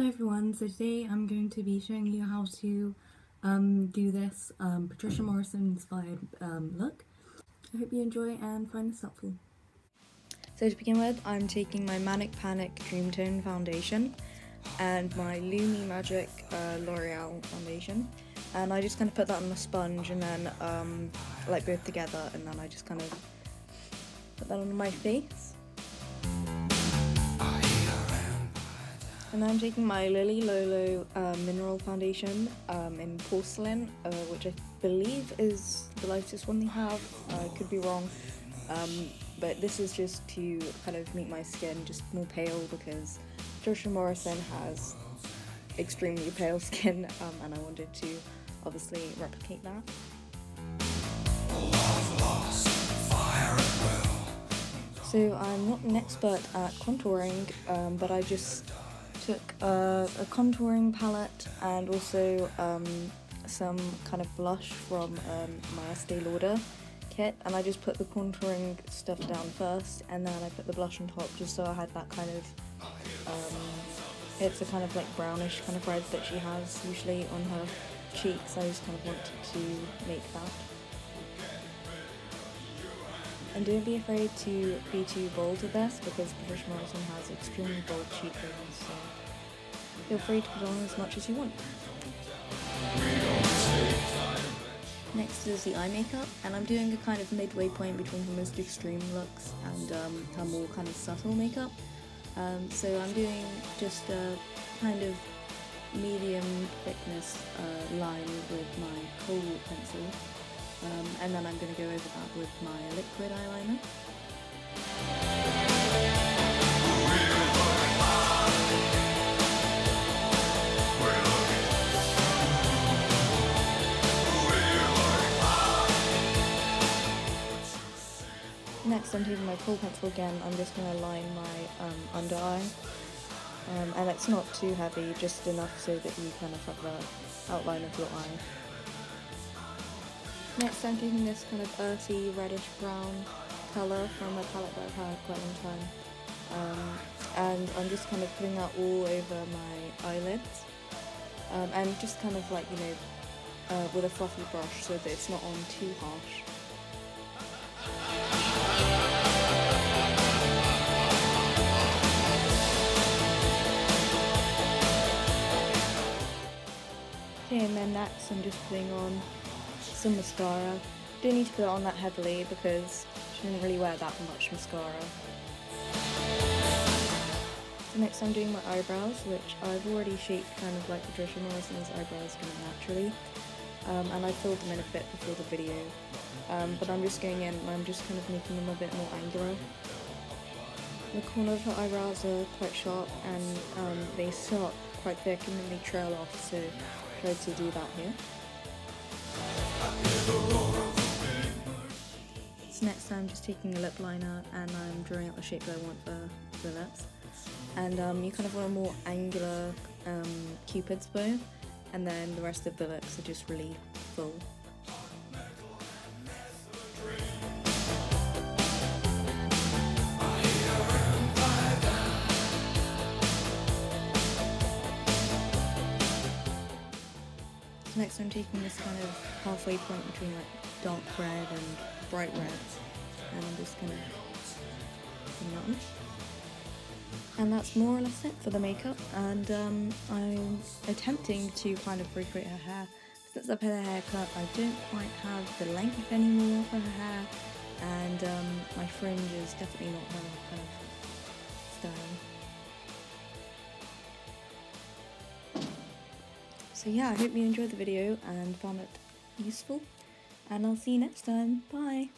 Hello everyone, so today I'm going to be showing you how to um, do this um, Patricia Morrison inspired um, look. I hope you enjoy and find this helpful. So to begin with, I'm taking my Manic Panic Dream Tone foundation and my Lumi Magique uh, L'Oreal foundation and I just kind of put that on a sponge and then um, like both together and then I just kind of put that on my face. And I'm taking my Lily Lolo uh, Mineral Foundation um, in Porcelain, uh, which I believe is the lightest one they have. I could be wrong. Um, but this is just to kind of make my skin just more pale because Patricia Morrison has extremely pale skin um, and I wanted to obviously replicate that. So I'm not an expert at contouring, um, but I just took a, contouring palette and also um, some kind of blush from um, my Estee Lauder kit. And I just put the contouring stuff down first and then I put the blush on top just so I had that kind of um, it's a kind of like brownish kind of red that she has usually on her cheeks. I just kind of wanted to make that and don't be afraid to be too bold with this because Patricia Morrison has extremely bold cheekbones, so feel free to put on as much as you want. Next is the eye makeup, and I'm doing a kind of midway point between her most extreme looks and um, her more kind of subtle makeup. Um, so I'm doing just a kind of medium thickness uh, line with my kohl pencil um, and then I'm going to go over that with my liquid eyeliner. Next I'm taking my kohl pencil again, I'm just going to line my um, under eye. Um, and it's not too heavy, just enough so that you kind of have the outline of your eye. Next I'm taking this kind of earthy reddish brown colour from a palette that I've had quite a long time. Um, and I'm just kind of putting that all over my eyelids. Um, and just kind of like, you know, uh, with a fluffy brush so that it's not on too harsh. Okay, and then next I'm just putting on some mascara. Don't need to put it on that heavily because she didn't really wear that much mascara. So next I'm doing my eyebrows, which I've already shaped kind of like Patricia Morrison's eyebrows kind of naturally. Um, and I filled them in a bit before the video. Um, but I'm just going in and I'm just kind of making them a bit more angular. The corner of her eyebrows are quite sharp and um, they start quite thick and then they trail off, so I tried to do that here. So next I'm just taking a lip liner and I'm drawing out the shape that I want for the lips. And um, you kind of want a more angular um, cupid's bow and then the rest of the lips are just really full. Next I'm taking this kind of halfway point between like dark red and bright red and I'm just that And that's more or less it for the makeup and um, I'm attempting to kind of recreate her hair. Since I've had a haircut I don't quite have the length anymore for her hair and um, my fringe is definitely not her kind of style. So yeah, I hope you enjoyed the video and found it useful. And I'll see you next time. Bye!